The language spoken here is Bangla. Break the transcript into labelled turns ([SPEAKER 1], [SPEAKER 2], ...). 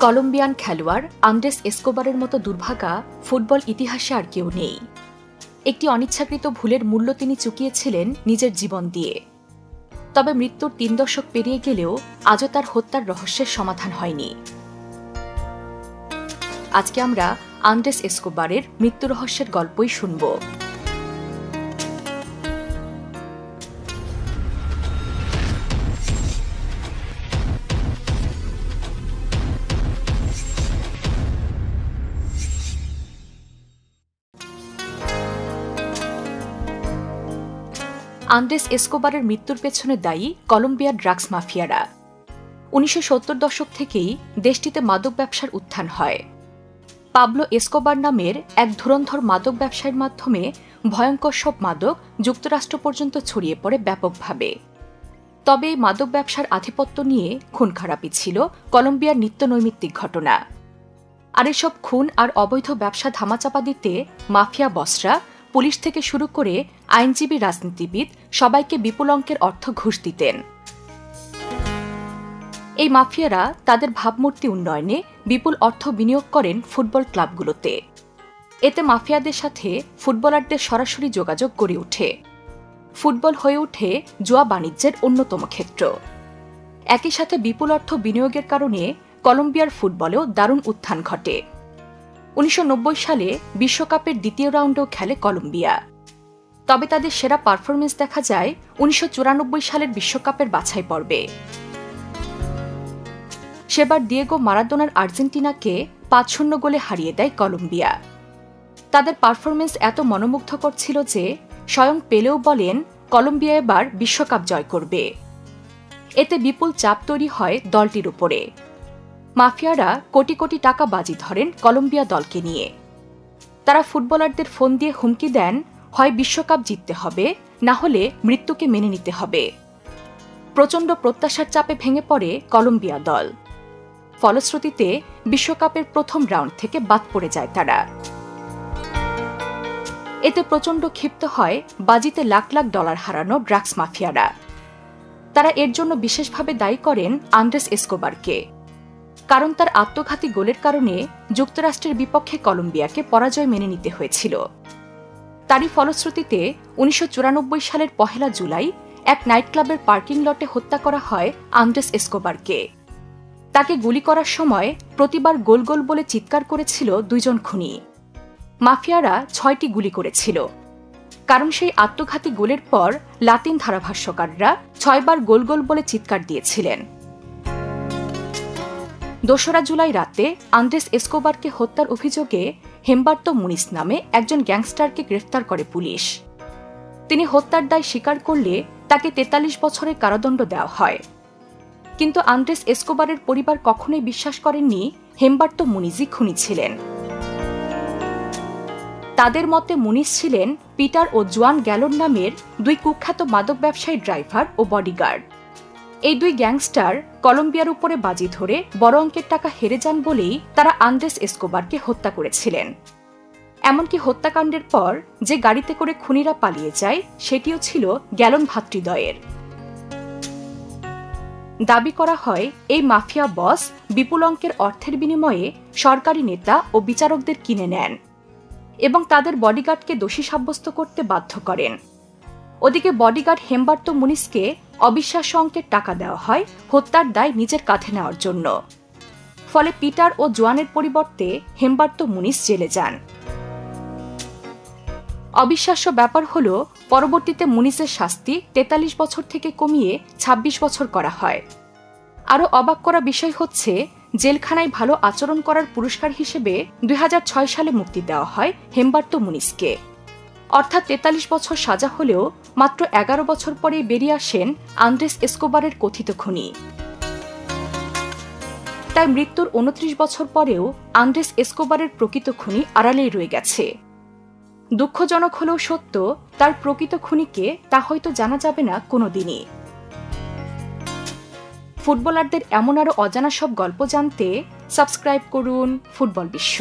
[SPEAKER 1] কলম্বিয়ান খেলোয়াড় আন্দ্রেস এসকোবারের মতো দুর্ভাগা ফুটবল ইতিহাসে আর কেউ নেই। একটি অনিচ্ছাকৃত ভুলের মূল্য তিনি চুকিয়েছিলেন নিজের জীবন দিয়ে। তবে মৃত্যুর তিন দশক পেরিয়ে গেলেও আজও তার হত্যার রহস্যের সমাধান হয়নি। আজকে আমরা আন্দ্রেস এসকোবারের মৃত্যু রহস্যের গল্পই শুনব। আন্দ্রেস এসকোবারের মৃত্যুর পেছনে দায়ী কলম্বিয়ার ড্রাগস মাফিয়ারা। উনিশশো সত্তর দশক থেকেই দেশটিতে মাদক ব্যবসার উত্থান হয়। পাবলো এসকোবার নামের এক ধুরন্ধর মাদক ব্যবসায়ের মাধ্যমে ভয়ঙ্কর সব মাদক যুক্তরাষ্ট্র পর্যন্ত ছড়িয়ে পড়ে ব্যাপকভাবে। তবে এই মাদক ব্যবসার আধিপত্য নিয়ে খুন খারাপি ছিল কলম্বিয়ার নিত্য নৈমিত্তিক ঘটনা। আর এসব খুন আর অবৈধ ব্যবসা ধামাচাপা দিতে মাফিয়া বসরা পুলিশ থেকে শুরু করে আইনজীবী রাজনীতিবিদ সবাইকে বিপুল অঙ্কের অর্থ ঘুষ দিতেন। এই মাফিয়ারা তাদের ভাবমূর্তি উন্নয়নে বিপুল অর্থ বিনিয়োগ করেন ফুটবল ক্লাবগুলোতে। এতে মাফিয়াদের সাথে ফুটবলারদের সরাসরি যোগাযোগ গড়ে ওঠে। ফুটবল হয়ে ওঠে জুয়া বাণিজ্যের অন্যতম ক্ষেত্র। একই সাথে বিপুল অর্থ বিনিয়োগের কারণে কলম্বিয়ার ফুটবলেও দারুণ উত্থান ঘটে। উনিশশো নব্বই সালে বিশ্বকাপের দ্বিতীয় রাউন্ডেও খেলে কলম্বিয়া। তবে তাদের সেরা পারফরমেন্স দেখা যায় উনিশশো চুরানব্বই সালের বিশ্বকাপের বাছাই পর্বে। সেবার দিয়েগো মারাদোনার আর্জেন্টিনাকে পাঁচ শূন্য গোলে হারিয়ে দেয় কলম্বিয়া। তাদের পারফরমেন্স এত মনোমুগ্ধকর ছিল যে স্বয়ং পেলেও বলেন কলম্বিয়া এবার বিশ্বকাপ জয় করবে। এতে বিপুল চাপ তৈরি হয় দলটির উপরে। মাফিয়ারা কোটি কোটি টাকা বাজি ধরেন কলম্বিয়া দলকে নিয়ে। তারা ফুটবলারদের ফোন দিয়ে হুমকি দেন হয় বিশ্বকাপ জিততে হবে, না হলে মৃত্যুকে মেনে নিতে হবে। প্রচণ্ড প্রত্যাশার চাপে ভেঙে পড়ে কলম্বিয়া দল। ফলশ্রুতিতে বিশ্বকাপের প্রথম রাউন্ড থেকে বাদ পড়ে যায় তারা। এতে প্রচণ্ড ক্ষিপ্ত হয় বাজিতে লাখ লাখ ডলার হারানো ড্রাগস মাফিয়ারা। তারা এর জন্য বিশেষভাবে দায়ী করেন আন্দ্রেস এসকোবারকে। কারণ তার আত্মঘাতী গোলের কারণে যুক্তরাষ্ট্রের বিপক্ষে কলম্বিয়াকে পরাজয় মেনে নিতে হয়েছিল। তারই ফলশ্রুতিতে উনিশশো চুরানব্বই সালের পহেলা জুলাই এক নাইট ক্লাবের পার্কিং লটে হত্যা করা হয় আন্দ্রেস এসকোবারকে। তাকে গুলি করার সময় প্রতিবার গোল গোল বলে চিৎকার করেছিল দুইজন খুনি। মাফিয়ারা ছয়টি গুলি করেছিল। কারণ সেই আত্মঘাতী গোলের পর লাতিন ধারাভাষ্যকাররা ছয়বার গোল গোল বলে চিৎকার দিয়েছিলেন। দোসরা জুলাই রাতে আন্দ্রেস এসকোবারকে হত্যার অভিযোগে হেম্বার্ত মুনিস নামে একজন গ্যাংস্টারকে গ্রেফতার করে পুলিশ। তিনি হত্যার দায় স্বীকার করলে তাকে তেতাল্লিশ বছরের কারাদণ্ড দেওয়া হয়। কিন্তু আন্দ্রেস এসকোবারের পরিবার কখনোই বিশ্বাস করেননি হেম্বার্ত মুনিজি খুনি ছিলেন। তাদের মতে মুনিস ছিলেন পিটার ও জোয়ান গ্যালন নামের দুই কুখ্যাত মাদক ব্যবসায়ী ড্রাইভার ও বডিগার্ড। এই দুই গ্যাংস্টার কলম্বিয়ার উপরে বাজি ধরে বড় অঙ্কের টাকা হেরে যান বলেই তারা আন্দ্রেস এসকোবারকে হত্যা করেছিলেন। এমনকি হত্যাকাণ্ডের পর যে গাড়িতে করে খুনিরা পালিয়ে যায়, সেটিও ছিল গ্যালন ভাতৃদয়ের দাবি করা হয়, এই মাফিয়া বস বিপুল অঙ্কের অর্থের বিনিময়ে সরকারি নেতা ও বিচারকদের কিনে নেন এবং তাদের বডিগার্ডকে দোষী সাব্যস্ত করতে বাধ্য করেন। ওদিকে বডিগার্ড হেম্বার্ত মুনিসকে অবিশ্বাস্য অঙ্কের টাকা দেওয়া হয় হত্যার দায় নিজের কাঁধে নেওয়ার জন্য। ফলে পিটার ও জোয়ানের পরিবর্তে হেমবার্ত মুনিস জেলে যান। অবিশ্বাস্য ব্যাপার হল, পরবর্তীতে মুনিসের শাস্তি তেতাল্লিশ বছর থেকে কমিয়ে ২৬ বছর করা হয়। আরও অবাক করা বিষয় হচ্ছে, জেলখানায় ভালো আচরণ করার পুরস্কার হিসেবে দুই হাজার ছয় সালে মুক্তি দেওয়া হয় হেমবার্ত মুনিসকে অর্থাৎ তেতাল্লিশ বছর সাজা হলেও মাত্র এগারো বছর পরে বেরিয়ে আসেন আন্দ্রেস এসকোবারের কথিত খুনি। তাই মৃত্যুর উনত্রিশ বছর পরেও আন্দ্রেস এসকোবারের প্রকৃত খুনি আড়ালেই রয়ে গেছে। দুঃখজনক হলেও সত্য, তার প্রকৃত খুনিকে তা হয়তো জানা যাবে না কোনোদিনই। ফুটবলারদের এমন আরও অজানা সব গল্প জানতে সাবস্ক্রাইব করুন ফুটবল বিশ্ব।